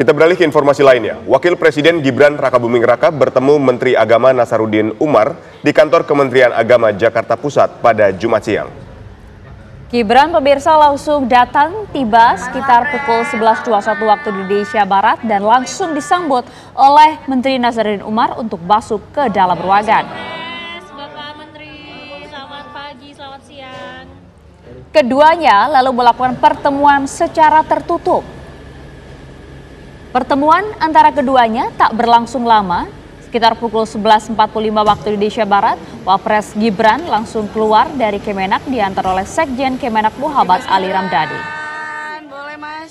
Kita beralih ke informasi lainnya. Wakil Presiden Gibran Rakabuming Raka bertemu Menteri Agama Nasarudin Umar di kantor Kementerian Agama Jakarta Pusat pada Jumat siang. Gibran pemirsa langsung datang tiba sekitar pukul 11.21 waktu Indonesia Barat dan langsung disambut oleh Menteri Nasarudin Umar untuk masuk ke dalam ruangan. Bapak Menteri, selamat pagi, selamat siang. Keduanya lalu melakukan pertemuan secara tertutup. Pertemuan antara keduanya tak berlangsung lama. Sekitar pukul 11.45 waktu Indonesia Barat, Wapres Gibran langsung keluar dari Kemenak diantar oleh Sekjen Kemenak Muhammad Ali Ramdhani. Mas.